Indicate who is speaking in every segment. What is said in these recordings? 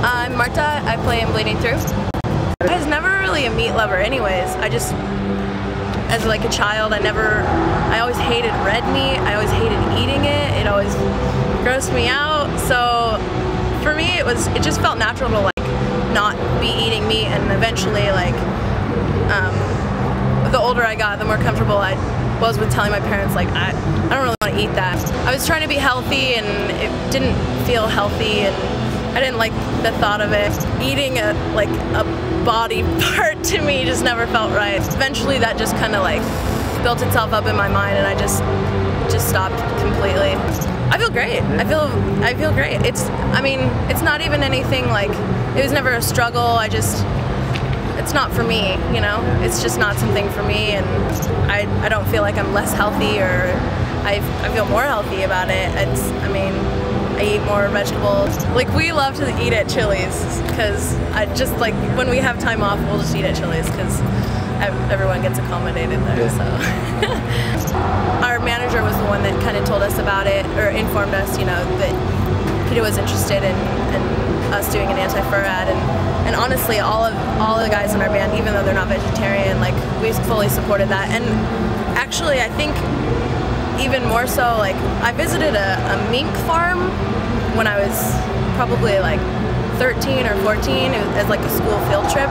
Speaker 1: I'm Marta. I play in Bleeding Through. I was never really a meat lover anyways. I just, as like a child, I never, I always hated red meat. I always hated eating it. It always grossed me out. So for me, it was, it just felt natural to like not be eating meat and eventually like, um, the older I got, the more comfortable I was with telling my parents like I, I don't really want to eat that. I was trying to be healthy and it didn't feel healthy and I didn't like the thought of it. Eating a like a body part to me just never felt right. Eventually that just kind of like built itself up in my mind and I just just stopped completely. I feel great. I feel I feel great. It's I mean, it's not even anything like it was never a struggle. I just it's not for me, you know? It's just not something for me and I, I don't feel like I'm less healthy or I, I feel more healthy about it. It's, I mean, I eat more vegetables. Like we love to eat at Chili's because I just like when we have time off, we'll just eat at Chili's because everyone gets accommodated there. Yeah. So our manager was the one that kind of told us about it or informed us, you know, that PETA was interested in, in us doing an anti-fur ad and, and honestly all of all the guys in our band even though they're not vegetarian like we fully supported that and actually I think even more so like I visited a, a mink farm when I was probably like 13 or 14 as like a school field trip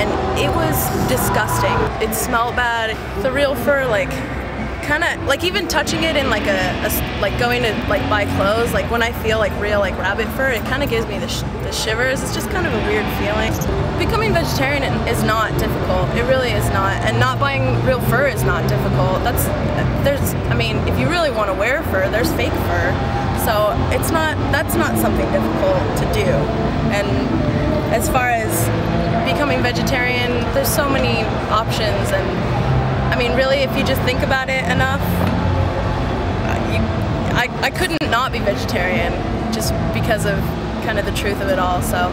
Speaker 1: and it was disgusting. It smelled bad. The real fur like kind of like even touching it in like a, a, like going to like buy clothes like when I feel like real like rabbit fur it kind of gives me the, sh the shivers. It's just kind of a weird feeling. Becoming vegetarian is not difficult. It really is not. And not buying real fur is not difficult. That's there's I mean if you really want to wear fur there's fake fur. So it's not that's not something difficult to do. And as far as becoming vegetarian there's so many options mean, really, if you just think about it enough, you, I, I couldn't not be vegetarian just because of kind of the truth of it all. So